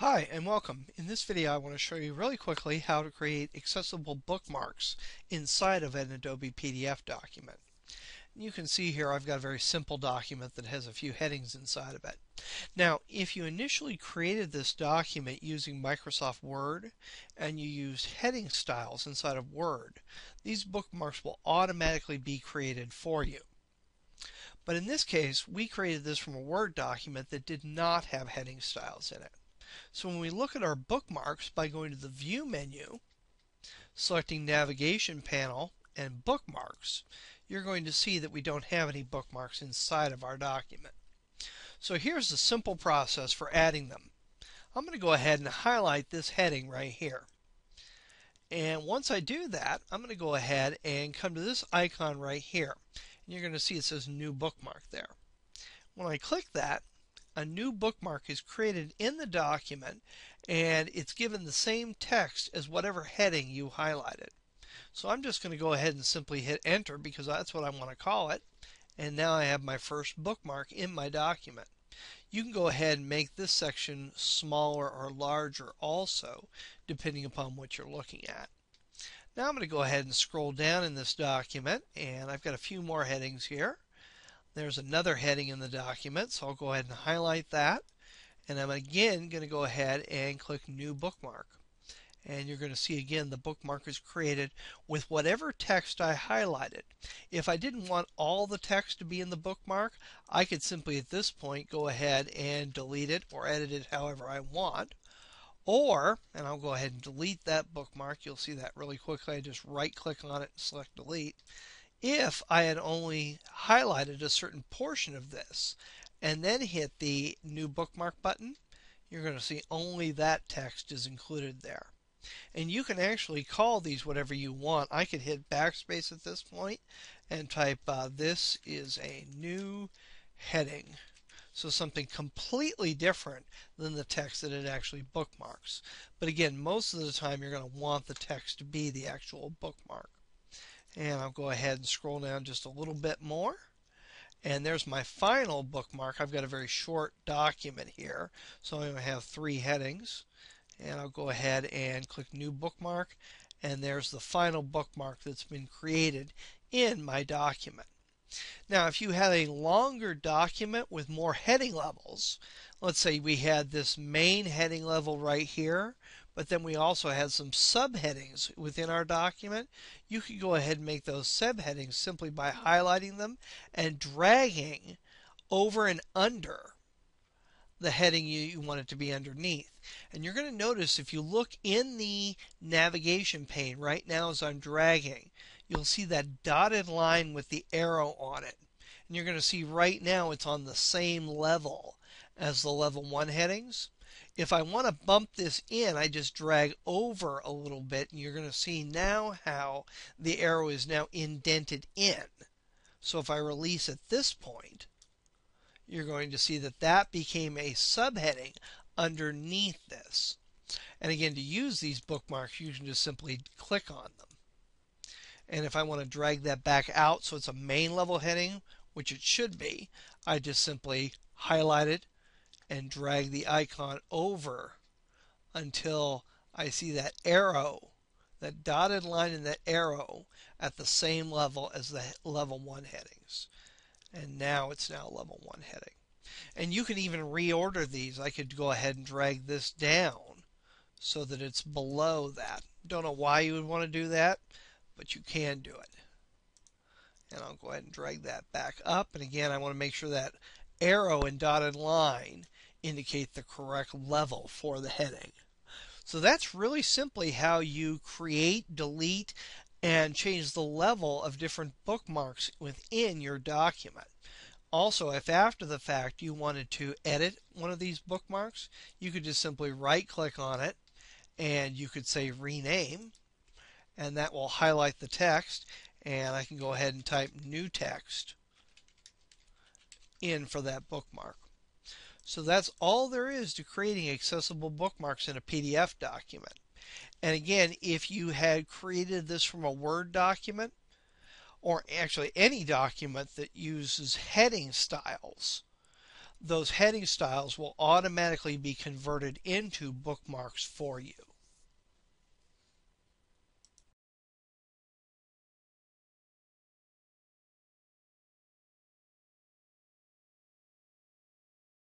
Hi and welcome. In this video I want to show you really quickly how to create accessible bookmarks inside of an Adobe PDF document. You can see here I've got a very simple document that has a few headings inside of it. Now if you initially created this document using Microsoft Word and you used heading styles inside of Word, these bookmarks will automatically be created for you. But in this case, we created this from a Word document that did not have heading styles in it. So when we look at our bookmarks by going to the View menu, selecting Navigation Panel and Bookmarks, you're going to see that we don't have any bookmarks inside of our document. So here's the simple process for adding them. I'm going to go ahead and highlight this heading right here. And once I do that, I'm going to go ahead and come to this icon right here. And you're going to see it says New Bookmark there. When I click that, a new bookmark is created in the document and it's given the same text as whatever heading you highlighted. So I'm just going to go ahead and simply hit enter because that's what I want to call it. And now I have my first bookmark in my document. You can go ahead and make this section smaller or larger also, depending upon what you're looking at. Now I'm going to go ahead and scroll down in this document, and I've got a few more headings here. There's another heading in the document, so I'll go ahead and highlight that. And I'm again going to go ahead and click New Bookmark. And you're going to see again the bookmark is created with whatever text I highlighted. If I didn't want all the text to be in the bookmark, I could simply at this point go ahead and delete it or edit it however I want. Or, and I'll go ahead and delete that bookmark. You'll see that really quickly. I just right click on it and select delete if I had only highlighted a certain portion of this and then hit the new bookmark button, you're going to see only that text is included there. And you can actually call these whatever you want. I could hit backspace at this point and type uh, this is a new heading. So something completely different than the text that it actually bookmarks. But again, most of the time you're going to want the text to be the actual bookmark. And I'll go ahead and scroll down just a little bit more. And there's my final bookmark. I've got a very short document here, so I'm going to have three headings. And I'll go ahead and click New Bookmark, and there's the final bookmark that's been created in my document. Now, if you had a longer document with more heading levels, let's say we had this main heading level right here, but then we also had some subheadings within our document. You could go ahead and make those subheadings simply by highlighting them and dragging over and under the heading you, you want it to be underneath. And you're going to notice if you look in the navigation pane right now as I'm dragging, you'll see that dotted line with the arrow on it. And you're going to see right now it's on the same level as the level 1 headings. If I want to bump this in, I just drag over a little bit and you're going to see now how the arrow is now indented in. So if I release at this point, you're going to see that that became a subheading underneath this. And again, to use these bookmarks, you can just simply click on them. And if I want to drag that back out so it's a main level heading, which it should be, I just simply highlight it and drag the icon over until I see that arrow, that dotted line in that arrow at the same level as the level 1 headings. And now it's now level 1 heading. And you can even reorder these. I could go ahead and drag this down so that it's below that. Don't know why you would want to do that, but you can do it. And I'll go ahead and drag that back up. And again, I want to make sure that arrow and dotted line indicate the correct level for the heading. So that's really simply how you create, delete, and change the level of different bookmarks within your document. Also, if after the fact you wanted to edit one of these bookmarks, you could just simply right click on it and you could say rename and that will highlight the text and I can go ahead and type new text in for that bookmark. So that's all there is to creating accessible bookmarks in a PDF document. And again, if you had created this from a Word document, or actually any document that uses heading styles, those heading styles will automatically be converted into bookmarks for you.